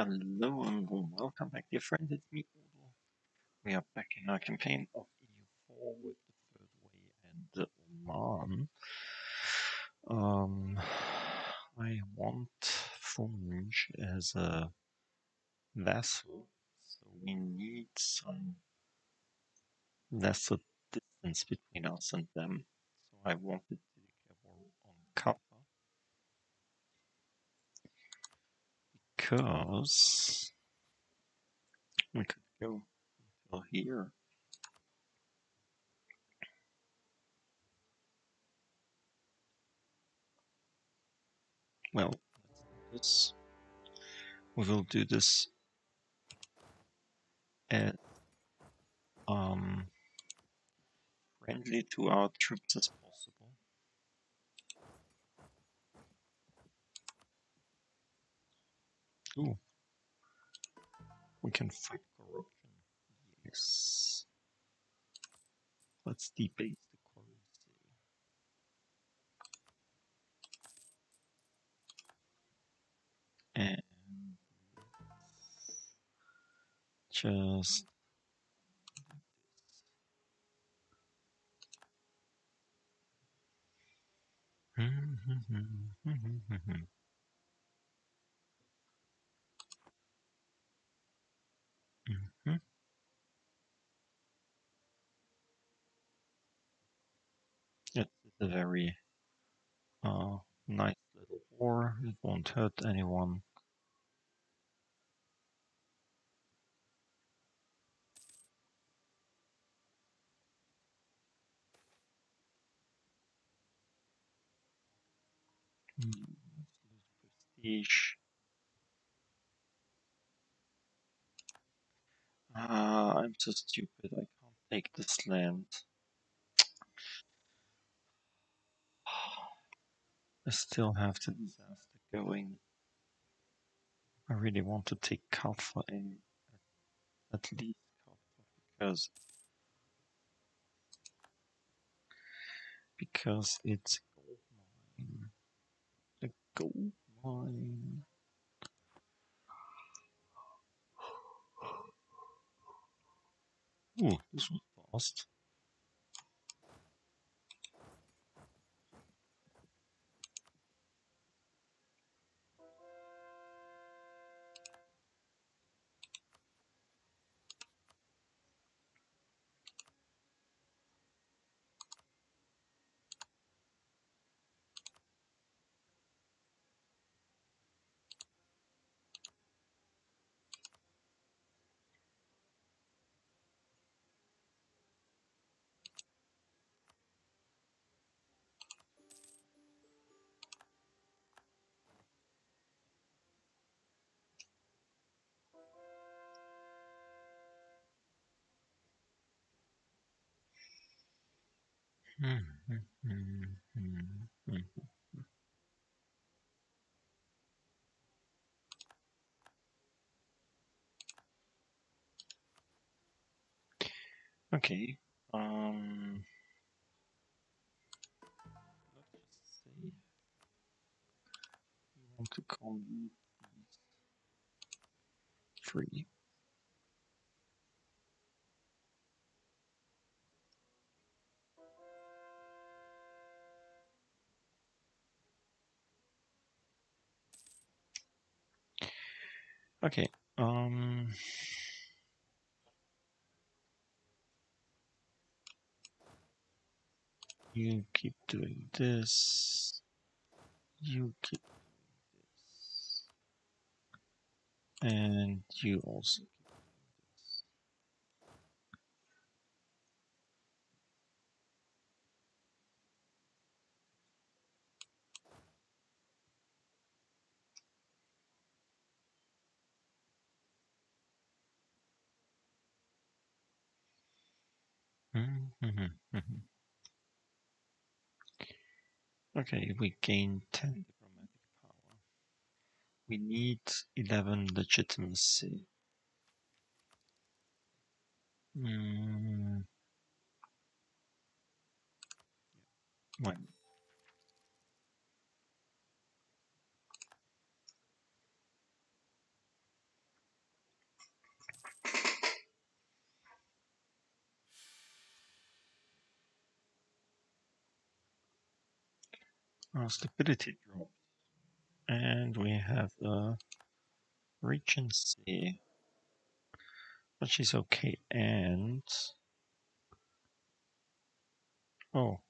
Hello and welcome back, dear friends. It's me. We are back in our campaign of EU4 with the Third Way and Oman. Um, I want Funj as a vassal, so we need some lesser distance between us and them. So I wanted to on Kappa. Because we could go until here. Well, this. We will do this as um, friendly to our troops as possible. Ooh. We can fight corruption. Yes. Let's debase the currency. And just Mhm. It's a very uh, nice little war. It won't hurt anyone. Hmm, prestige. Ah, I'm so stupid. I can't take this land. Still have the disaster going. I really want to take Kalfa in at least Kalfa, because because it's gold mine. A gold mine. Ooh, this was fast. Mm-hmm. Mm-hmm. Mm-hmm. Okay. Um. Let's just say we want to call these free. Okay. Um. You keep doing this. You keep doing this. And you also keep doing this. Okay, we gain 10 diplomatic power. We need 11 legitimacy. Mm. Why Our stability dropped. And we have a Regency. But she's okay. And... Oh,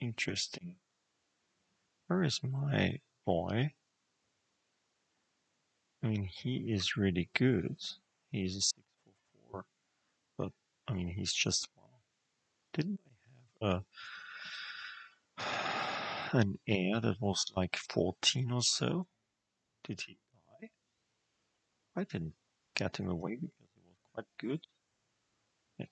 interesting. Where is my boy? I mean, he is really good. He's a 644, but I mean, he's just one. Didn't I have a an heir that was like 14 or so? Did he die? I didn't get him away because he was quite good. Yeah.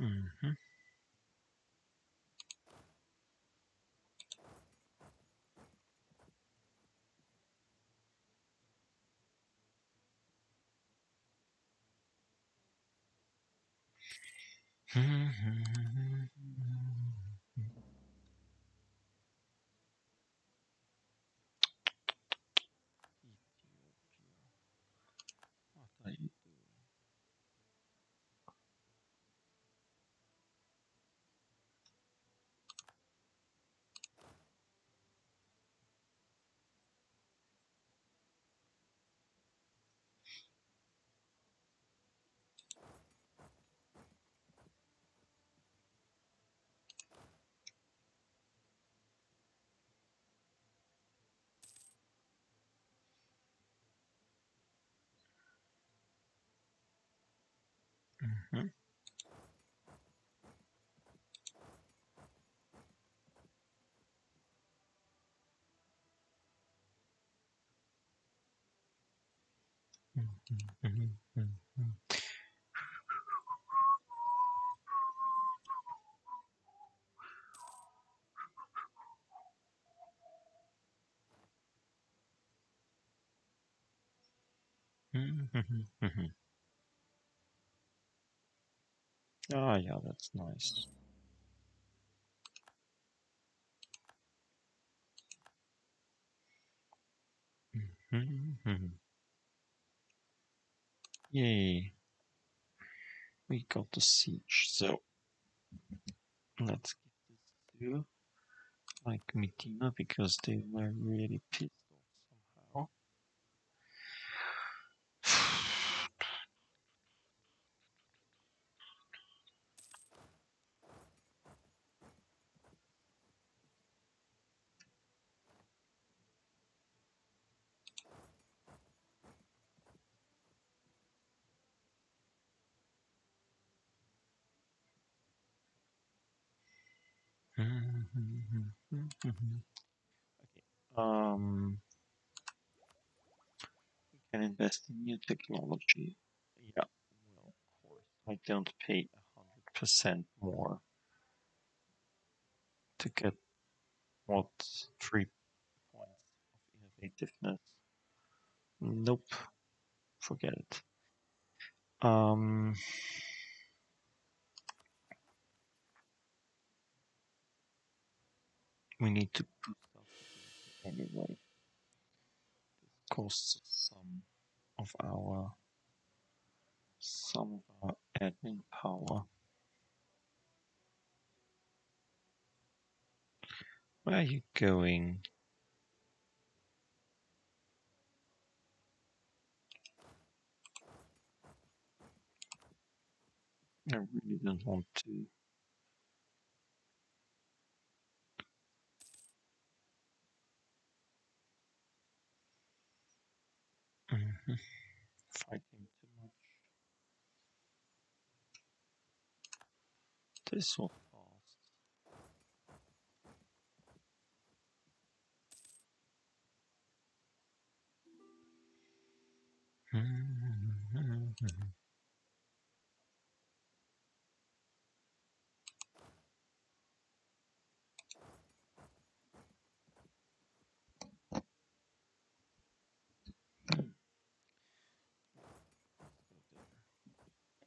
Mm-hmm. Doing? 嗯嗯嗯嗯嗯嗯 yeah, that's nice. Mhm, mhm. Yay. We got the siege, so let's give this to like Medina because they were really pissed off somehow. okay. Um, we can invest in new technology. Yeah, well, of course. I don't pay a hundred percent more to get what three points of innovativeness. Nope, forget it. Um, we need to our anyway. This costs some of our some of our admin power. Where are you going? I really don't want to. Fighting too much. This was fast. Mm-hmm. Mhm.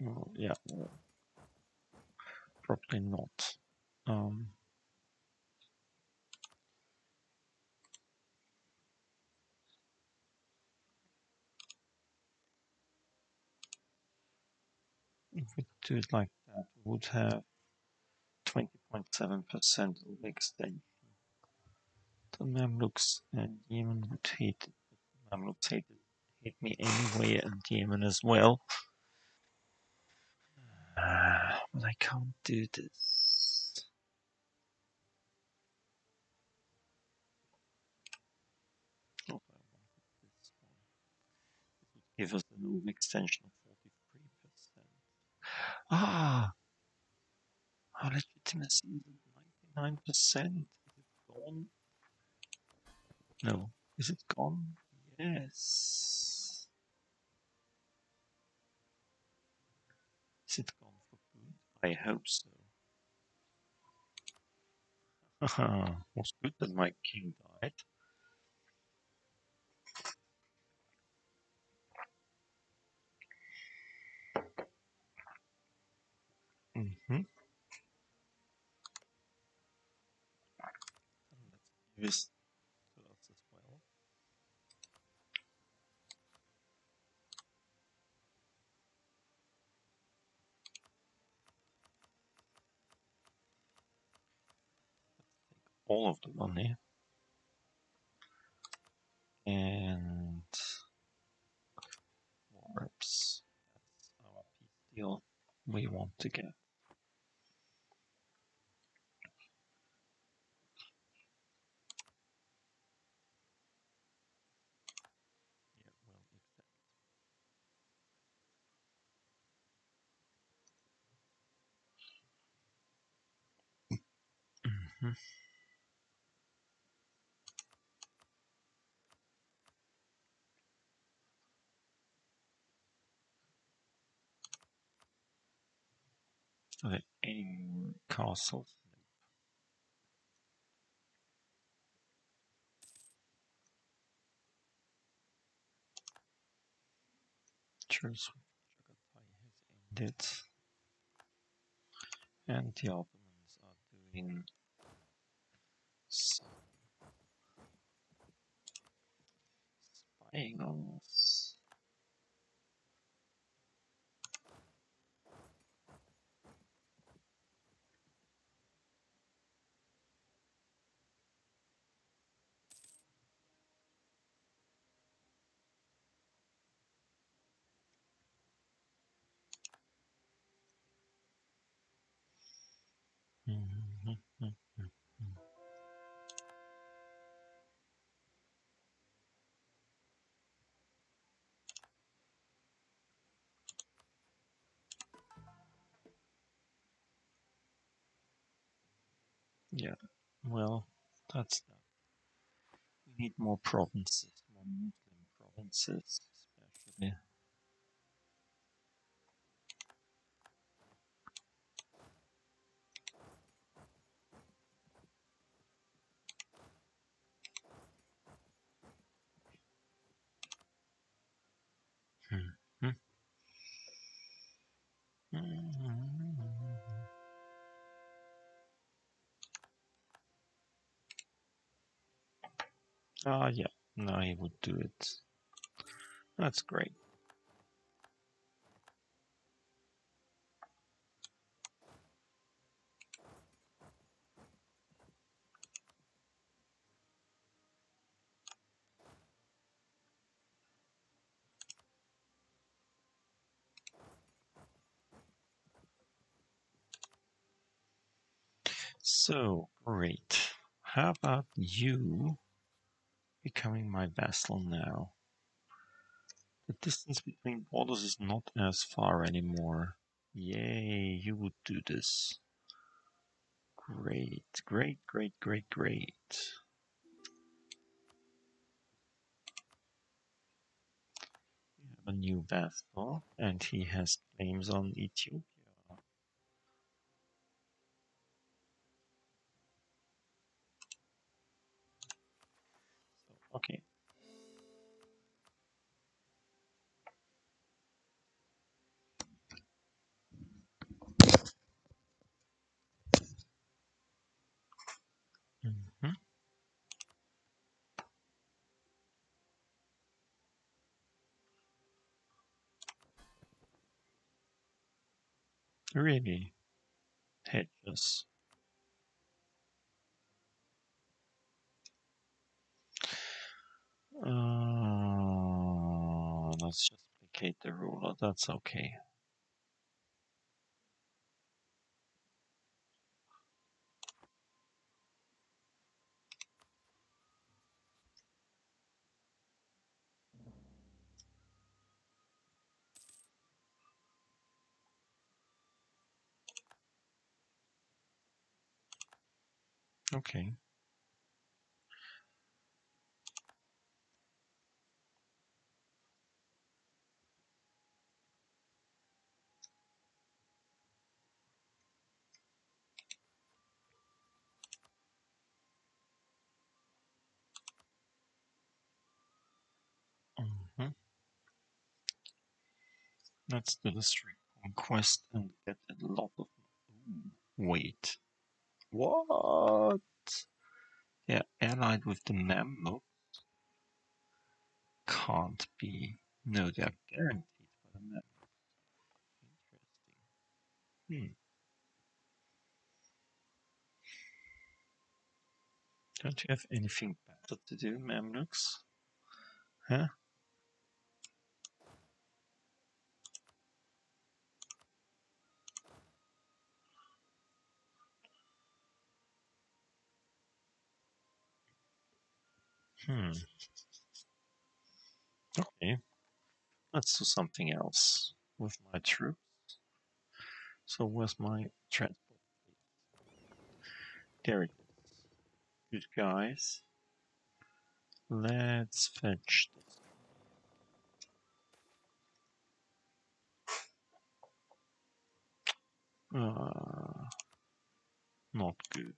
Well, yeah, probably not. Um, if we do it like that, we would have 20.7% of extension. The Mamluks and Yemen would hate it. Mamluks hate, it, hate me anyway, and Yemen as well. Uh, but I can't do this. Give us an extension of 43%. Ah! Our legitimacy is 99%. Is it gone? No. Is it gone? Yes. Is it? I hope so. Haha, was good that my king died. Mm-hmm. Let's give this to us as well. Let's take all of the money. And warps. That's our peace deal we want to get. Yeah, there any more castles? Choose Chagatai has ended. And the Ottomans are doing spying on us. Yeah, well, that's that. We need more provinces, more Muslim provinces, especially. Ah, yeah, no, he would do it. That's great. So, great. How about you becoming my vassal now? The distance between borders is not as far anymore. Yay, you would do this. Great, great, great, great, great. We have a new vassal, and he has claims on Ethiopia. Okay. Mhm. Really? Hejaz. Uh, let's just placate the ruler, that's okay. Okay. Let's do the street conquest and get a lot of. Ooh, wait. What? Yeah, allied with the Mamluk can't be. No, they are guaranteed by the Mamluk. Interesting. Hmm. Don't you have anything better to do, Mamluks? Huh? Hmm. Okay. Let's do something else with my troops. So where's my transport? There it is. Good guys. Let's fetch this. Uh, not good.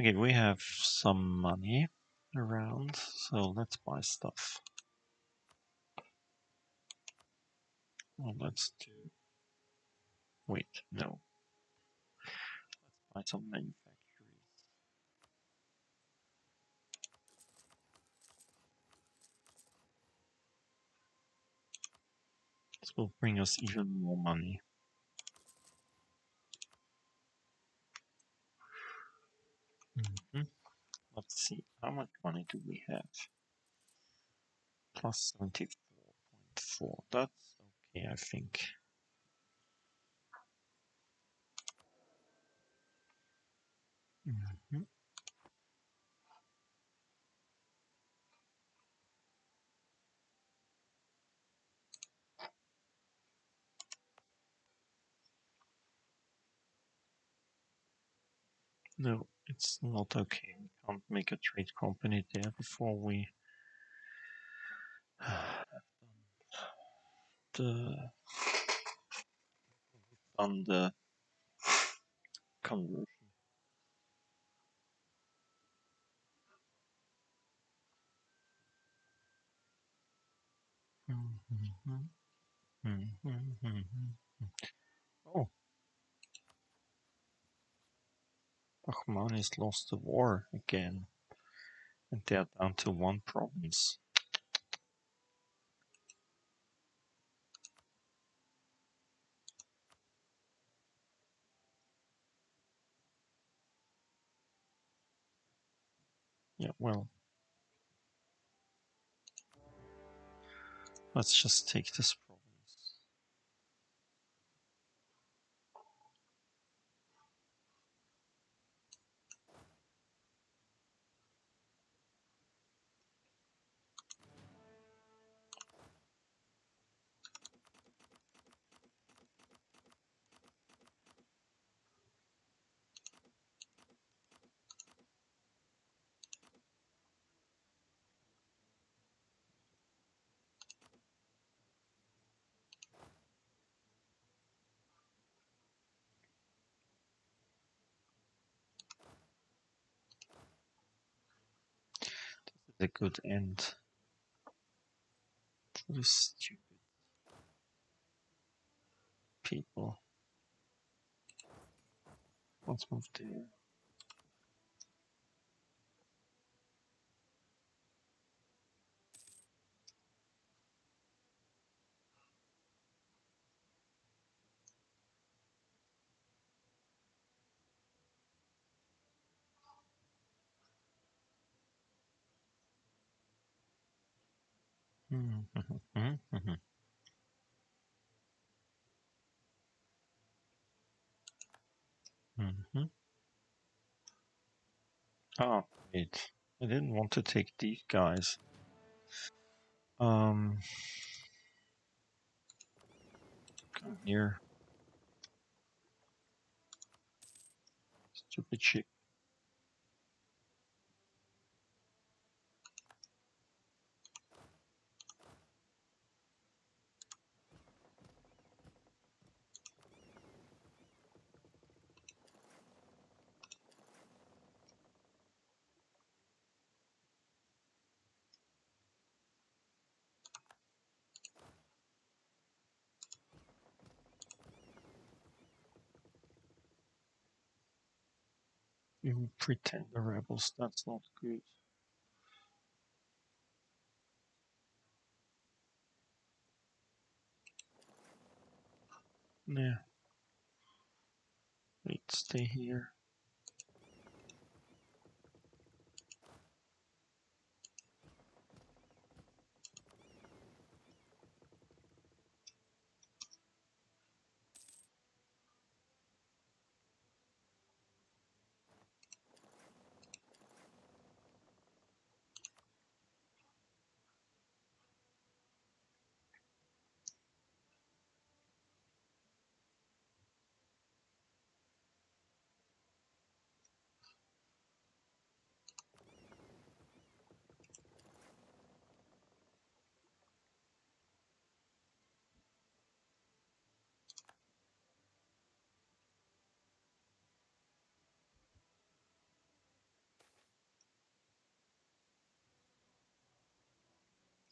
Okay, we have some money around, so let's buy stuff. Well, let's do. Wait, no. Let's buy some manufactories. This will bring us even more money. Let's see, how much money do we have? Plus 74.4. That's okay, I think. Mm-hmm. No, it's not okay. Can't make a trade company there before we the done the conversion. Mhm, mhm, Bahmanis lost the war again, and they're down to one province. Yeah, well, let's just take this a good end the stupid people. Let's move there. Mhm, mhm, mhm, mhm. Mhm. Ah, wait. I didn't want to take these guys. Um, come here, stupid ship. You pretend the rebels. That's not good. Yeah. Let's stay here.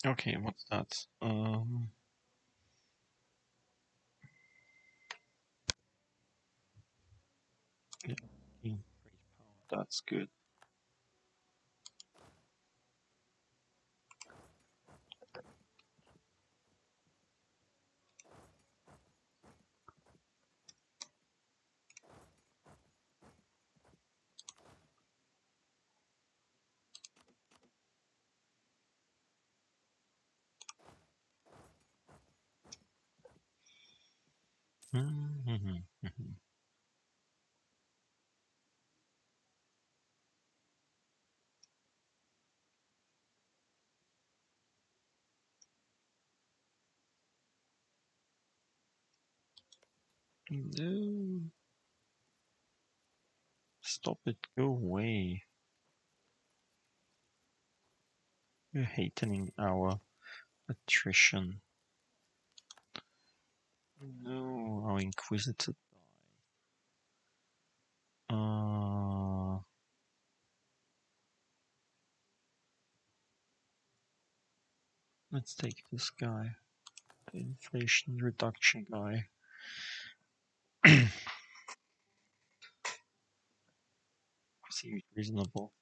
Okay, what's that? Um, yeah. That's good. No, stop it. Go away. You're hastening our attrition. No, our inquisitor. Uh, let's take this guy, the inflation reduction guy. Seems reasonable.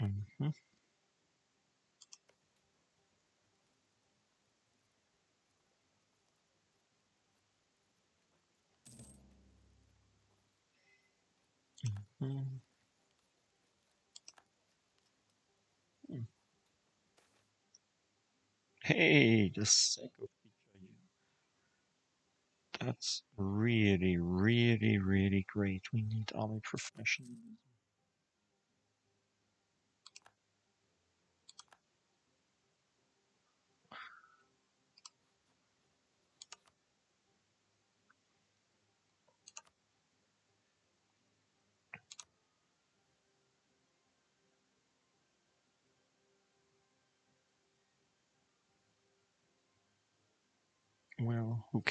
hmm hmm Hey, the psycho feature. That's really, really, really great. We need army professionals. Well, who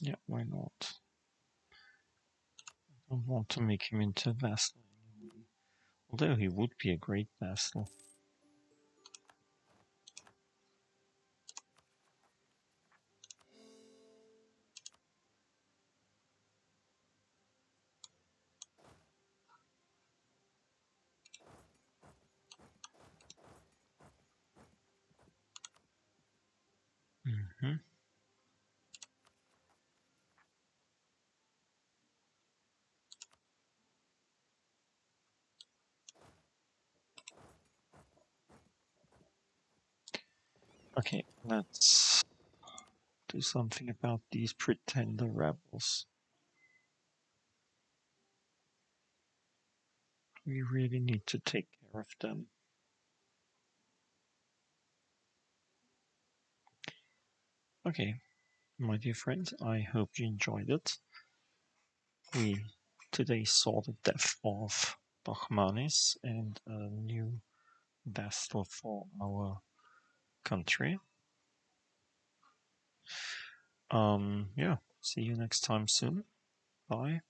Yeah, why not? I don't want to make him into a vassal. Although he would be a great vassal. Mm-hmm. Okay, let's do something about these pretender rebels. We really need to take care of them. Okay, my dear friends, I hope you enjoyed it. We today saw the death of Bahmanis and a new vassal for our country. Um, yeah, see you next time soon. Bye.